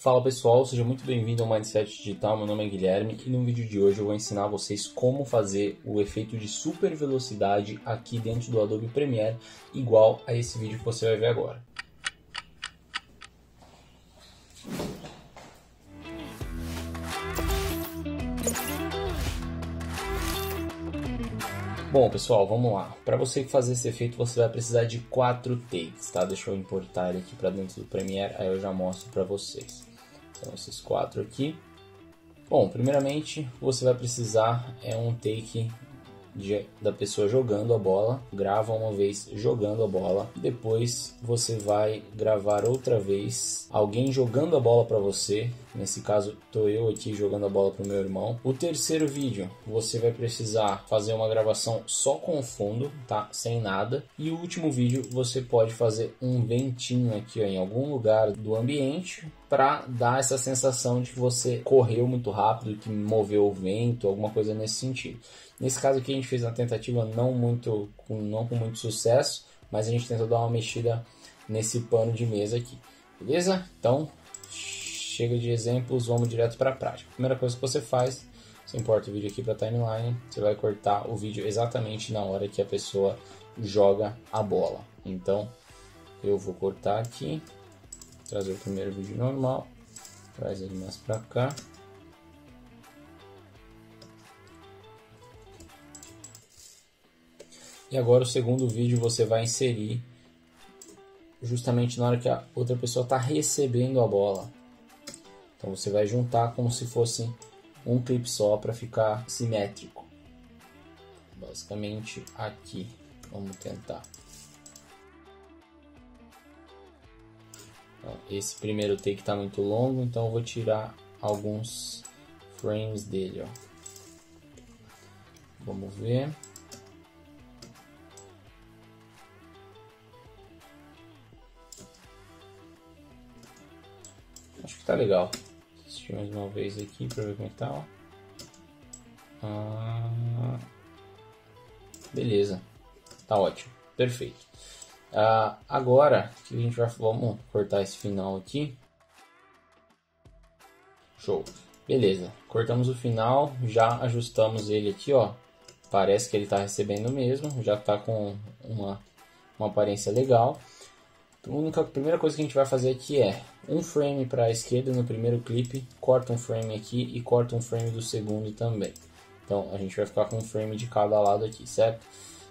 Fala pessoal, seja muito bem-vindo ao Mindset Digital. Meu nome é Guilherme e no vídeo de hoje eu vou ensinar vocês como fazer o efeito de super velocidade aqui dentro do Adobe Premiere, igual a esse vídeo que você vai ver agora. Bom, pessoal, vamos lá. Para você fazer esse efeito, você vai precisar de quatro takes, tá? Deixa eu importar ele aqui para dentro do Premiere, aí eu já mostro para vocês. Então, esses quatro aqui. Bom, primeiramente, você vai precisar é um take de, da pessoa jogando a bola, grava uma vez jogando a bola, depois você vai gravar outra vez alguém jogando a bola para você. Nesse caso, tô eu aqui jogando a bola para o meu irmão. O terceiro vídeo, você vai precisar fazer uma gravação só com o fundo, tá? Sem nada. E o último vídeo, você pode fazer um ventinho aqui ó, em algum lugar do ambiente para dar essa sensação de que você correu muito rápido, que moveu o vento, alguma coisa nesse sentido. Nesse caso aqui a gente fez uma tentativa não muito com, não com muito sucesso, mas a gente tentou dar uma mexida nesse pano de mesa aqui. Beleza? Então, chega de exemplos, vamos direto para a prática. Primeira coisa que você faz, você importa o vídeo aqui para a timeline, você vai cortar o vídeo exatamente na hora que a pessoa joga a bola. Então, eu vou cortar aqui, trazer o primeiro vídeo normal, traz ele mais para cá. E agora o segundo vídeo você vai inserir justamente na hora que a outra pessoa está recebendo a bola. Então você vai juntar como se fosse um clipe só para ficar simétrico. Basicamente aqui. Vamos tentar. Então, esse primeiro take está muito longo, então eu vou tirar alguns frames dele. Ó. Vamos ver. Acho que tá legal. Vou assistir mais uma vez aqui pra ver como é que tá, ó. Ah, beleza. Tá ótimo. Perfeito. Ah, agora, que a gente vai... Vamos cortar esse final aqui. Show. Beleza. Cortamos o final. Já ajustamos ele aqui, ó. Parece que ele está recebendo mesmo. Já está com uma, uma aparência legal. A única a primeira coisa que a gente vai fazer aqui é um frame para a esquerda no primeiro clipe, corta um frame aqui e corta um frame do segundo também. Então a gente vai ficar com um frame de cada lado aqui, certo?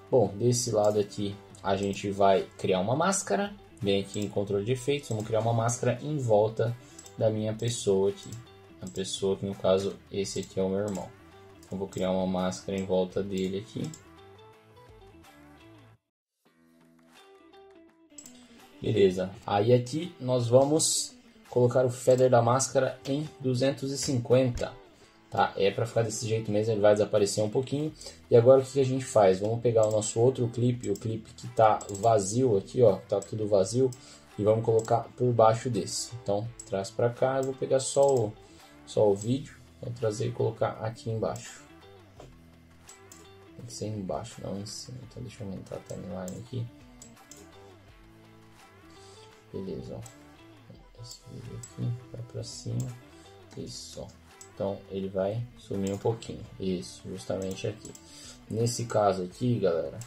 Bom, desse lado aqui a gente vai criar uma máscara, bem aqui em controle de efeitos, vamos criar uma máscara em volta da minha pessoa aqui. A pessoa que no caso esse aqui é o meu irmão. Então vou criar uma máscara em volta dele aqui. Beleza. Aí aqui nós vamos colocar o feather da máscara em 250. Tá? É para ficar desse jeito mesmo, ele vai desaparecer um pouquinho. E agora o que a gente faz? Vamos pegar o nosso outro clipe, o clipe que está vazio aqui, ó, tá tudo vazio, e vamos colocar por baixo desse. Então, traz para cá, eu vou pegar só o, só o vídeo, vou trazer e colocar aqui embaixo. Tem que ser embaixo, não em cima. Então deixa eu aumentar a timeline aqui. Beleza, ó. Esse vídeo aqui vai pra cima. Isso, ó. Então ele vai sumir um pouquinho. Isso, justamente aqui. Nesse caso aqui, galera,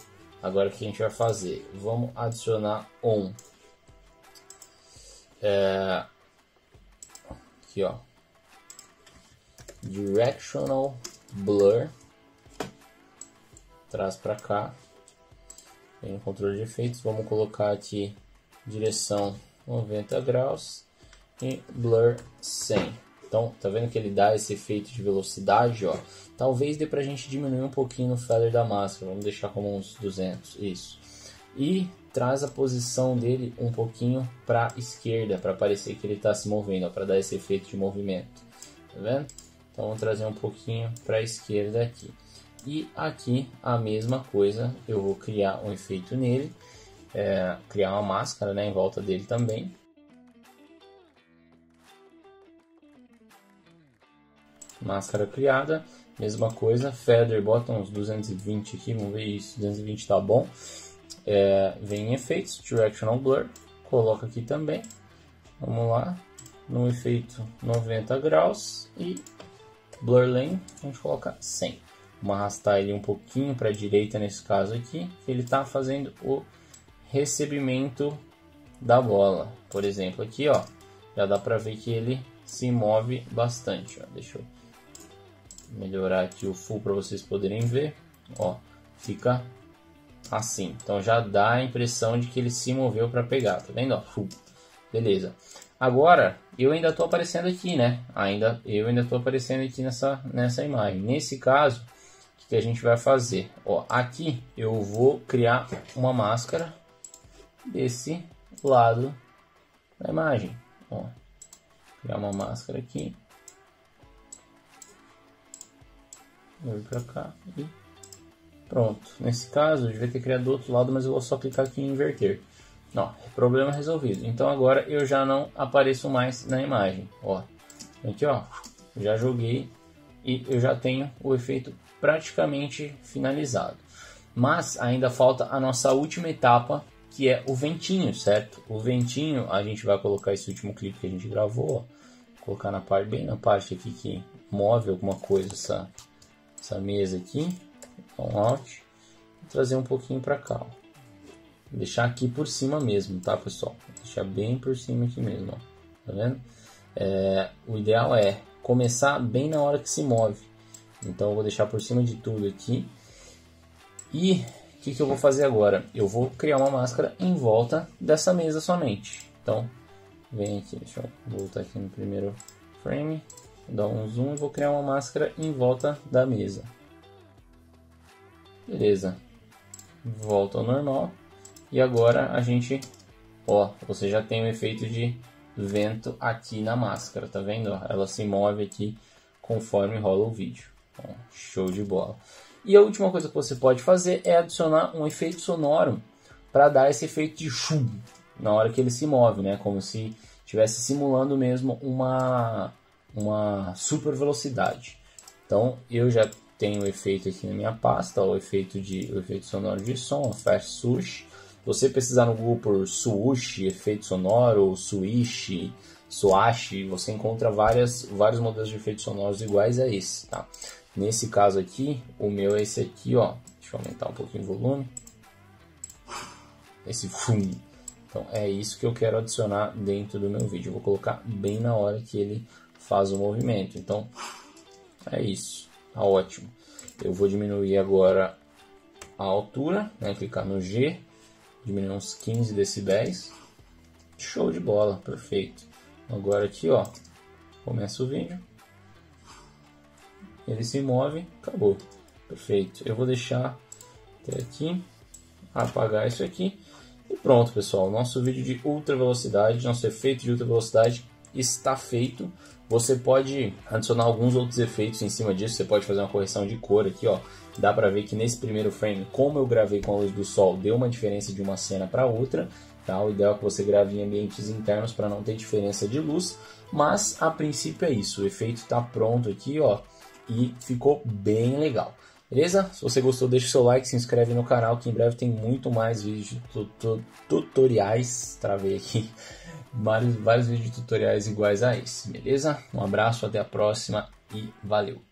agora o que a gente vai fazer? Vamos adicionar um. É... Aqui, ó. Directional Blur. Traz para cá. Tem o controle de efeitos. Vamos colocar aqui direção 90 graus e blur 100. Então, tá vendo que ele dá esse efeito de velocidade, ó. Talvez dê pra gente diminuir um pouquinho o feather da máscara, vamos deixar como uns 200, isso. E traz a posição dele um pouquinho para esquerda, para parecer que ele está se movendo, para dar esse efeito de movimento. Tá vendo? Então, vamos trazer um pouquinho para a esquerda aqui. E aqui a mesma coisa, eu vou criar um efeito nele é, criar uma máscara né, em volta dele também. Máscara criada, mesma coisa, feather, bota uns 220 aqui, vamos ver isso, 220 tá bom. É, vem em efeitos, directional blur, coloca aqui também, vamos lá, no efeito 90 graus e Blur Lane a gente coloca 100. Vamos arrastar ele um pouquinho para a direita nesse caso aqui, que ele está fazendo o recebimento da bola. Por exemplo, aqui ó, já dá para ver que ele se move bastante. Ó. Deixa eu melhorar aqui o full para vocês poderem ver. Ó, fica assim. Então já dá a impressão de que ele se moveu para pegar, tá vendo? Ó, full. Beleza. Agora, eu ainda estou aparecendo aqui, né? Ainda, eu ainda estou aparecendo aqui nessa, nessa imagem. Nesse caso, o que a gente vai fazer? Ó, aqui eu vou criar uma máscara desse lado da imagem. Ó, criar uma máscara aqui. Vou para cá e pronto. Nesse caso, eu devia ter criado do outro lado, mas eu vou só clicar aqui em inverter. Não, problema resolvido. Então agora eu já não apareço mais na imagem. Ó, aqui ó, já joguei e eu já tenho o efeito praticamente finalizado. Mas ainda falta a nossa última etapa, que é o ventinho, certo? O ventinho, a gente vai colocar esse último clipe que a gente gravou, ó, colocar na parte bem na parte aqui que move alguma coisa essa essa mesa aqui, um alt, trazer um pouquinho para cá. Ó. Deixar aqui por cima mesmo, tá, pessoal? Deixar bem por cima aqui mesmo, ó. Tá vendo? É, o ideal é começar bem na hora que se move. Então eu vou deixar por cima de tudo aqui. E o que, que eu vou fazer agora? Eu vou criar uma máscara em volta dessa mesa somente. Então, vem aqui, deixa eu voltar aqui no primeiro frame, dar um zoom e vou criar uma máscara em volta da mesa. Beleza. Volta ao normal. E agora a gente, ó, você já tem o efeito de vento aqui na máscara, tá vendo? Ela se move aqui conforme rola o vídeo. Show de bola. E a última coisa que você pode fazer é adicionar um efeito sonoro para dar esse efeito de chum na hora que ele se move, né? Como se estivesse simulando mesmo uma, uma super velocidade. Então eu já tenho o efeito aqui na minha pasta, o efeito de o efeito sonoro de som, Fast Sush você pesquisar no Google por sushi, efeito sonoro, suishi, suashi, você encontra várias, vários modelos de efeitos sonoros iguais a esse, tá? Nesse caso aqui, o meu é esse aqui, ó. Deixa eu aumentar um pouquinho o volume. Esse fum. Então é isso que eu quero adicionar dentro do meu vídeo. Eu vou colocar bem na hora que ele faz o movimento. Então é isso. Tá ótimo. Eu vou diminuir agora a altura, né? Clicar no G diminuir uns 15 decibéis. Show de bola, perfeito. Agora aqui, ó, começa o vídeo. Ele se move, acabou. Perfeito. Eu vou deixar até aqui, apagar isso aqui. E pronto, pessoal. Nosso vídeo de ultra velocidade, nosso efeito de ultra velocidade está feito. Você pode adicionar alguns outros efeitos em cima disso. Você pode fazer uma correção de cor aqui, ó. Dá pra ver que nesse primeiro frame, como eu gravei com a luz do sol, deu uma diferença de uma cena para outra. Tá? O ideal é que você grave em ambientes internos para não ter diferença de luz. Mas a princípio é isso. O efeito está pronto aqui, ó. E ficou bem legal. Beleza? Se você gostou, deixa o seu like, se inscreve no canal que em breve tem muito mais vídeos tutoriais. Travei aqui vários, vários vídeos tutoriais iguais a esse, beleza? Um abraço, até a próxima e valeu!